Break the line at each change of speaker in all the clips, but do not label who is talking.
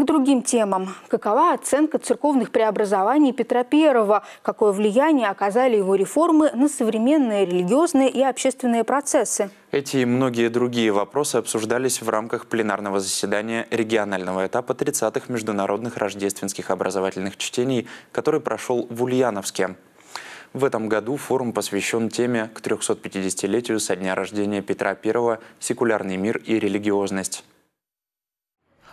К другим темам. Какова оценка церковных преобразований Петра I? Какое влияние оказали его реформы на современные религиозные и общественные процессы?
Эти и многие другие вопросы обсуждались в рамках пленарного заседания регионального этапа 30-х международных рождественских образовательных чтений, который прошел в Ульяновске. В этом году форум посвящен теме к 350-летию со дня рождения Петра I «Секулярный мир и религиозность».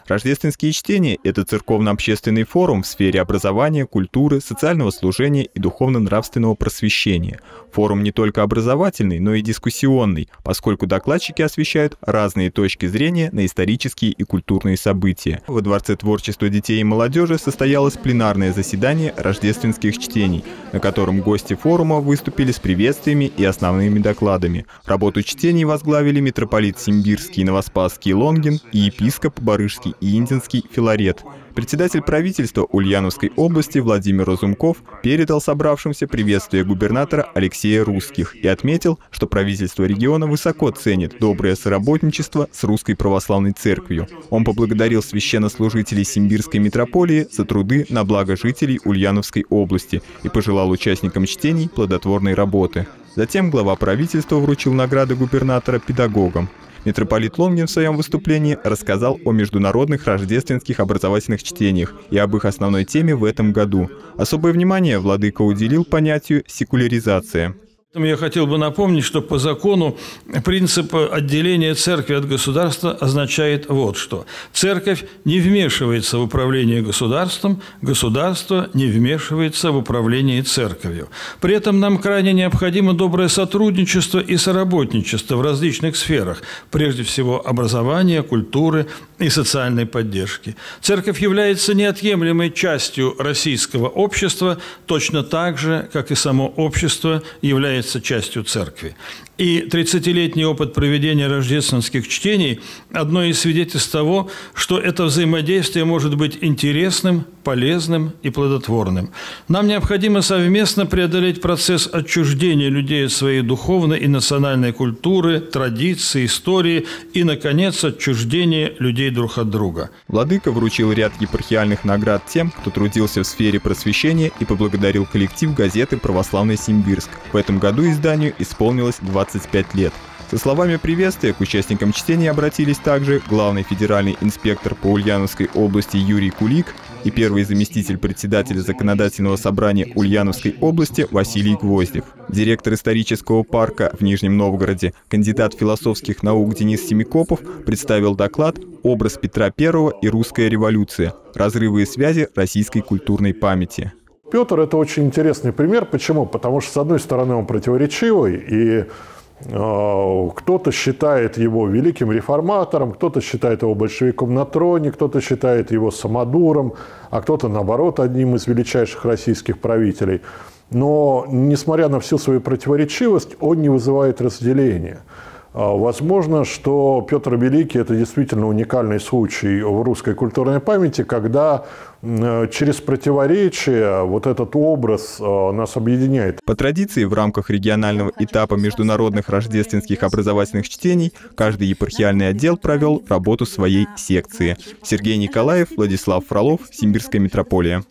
Рождественские чтения – это церковно-общественный форум в сфере образования, культуры, социального служения и духовно-нравственного просвещения. Форум не только образовательный, но и дискуссионный, поскольку докладчики освещают разные точки зрения на исторические и культурные события. Во Дворце творчества детей и молодежи состоялось пленарное заседание рождественских чтений, на котором гости форума выступили с приветствиями и основными докладами. Работу чтений возглавили митрополит Симбирский Новоспасский Лонгин и епископ Барышский Индинский Филарет. Председатель правительства Ульяновской области Владимир Разумков передал собравшимся приветствие губернатора Алексея Русских и отметил, что правительство региона высоко ценит доброе соработничество с Русской Православной Церковью. Он поблагодарил священнослужителей Симбирской митрополии за труды на благо жителей Ульяновской области и пожелал участникам чтений плодотворной работы. Затем глава правительства вручил награды губернатора педагогам. Митрополит Лонгин в своем выступлении рассказал о международных рождественских образовательных чтениях и об их основной теме в этом году. Особое внимание владыка уделил понятию «секуляризация».
Я хотел бы напомнить, что по закону принцип отделения церкви от государства означает вот что. Церковь не вмешивается в управление государством, государство не вмешивается в управление церковью. При этом нам крайне необходимо доброе сотрудничество и соработничество в различных сферах, прежде всего образования, культуры и социальной поддержки. Церковь является неотъемлемой частью российского общества, точно так же, как и само общество является является частью церкви. И 30-летний опыт проведения рождественских чтений – одно из свидетельств того, что это взаимодействие может быть интересным, полезным и плодотворным. Нам необходимо совместно преодолеть процесс отчуждения людей от своей духовной и национальной культуры, традиции, истории и, наконец, отчуждения людей друг от друга.
Владыка вручил ряд епархиальных наград тем, кто трудился в сфере просвещения и поблагодарил коллектив газеты «Православный Симбирск». В этом году изданию исполнилось 20 25 лет. Со словами приветствия к участникам чтения обратились также главный федеральный инспектор по Ульяновской области Юрий Кулик и первый заместитель председателя законодательного собрания Ульяновской области Василий Гвоздев. Директор исторического парка в Нижнем Новгороде, кандидат философских наук Денис Семикопов представил доклад «Образ Петра I и русская революция. Разрывы и связи российской культурной памяти».
Петр – это очень интересный пример. Почему? Потому что, с одной стороны, он противоречивый, и кто-то считает его великим реформатором, кто-то считает его большевиком на троне, кто-то считает его самодуром, а кто-то, наоборот, одним из величайших российских правителей. Но, несмотря на всю свою противоречивость, он не вызывает разделения. А, возможно, что Петр Великий – это действительно уникальный случай в русской культурной памяти, когда через противоречия вот этот образ а, нас объединяет.
По традиции, в рамках регионального этапа международных рождественских образовательных чтений каждый епархиальный отдел провел работу своей секции. Сергей Николаев, Владислав Фролов, Симбирская митрополия.